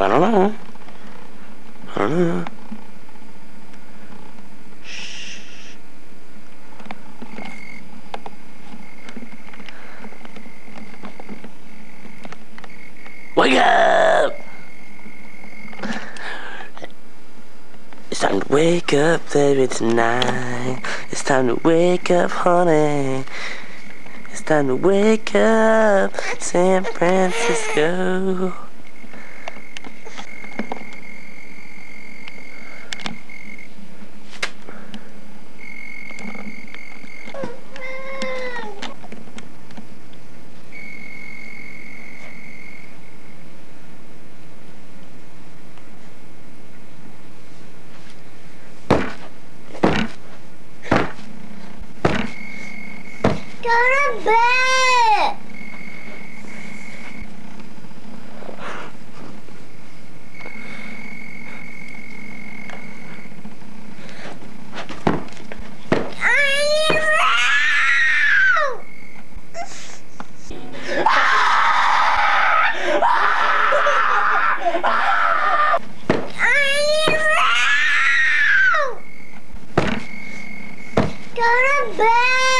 I don't know. I don't know. Wake up! It's time to wake up, baby, tonight. It's time to wake up, honey. Time to wake up, San Francisco. Go to bed. Go to bed.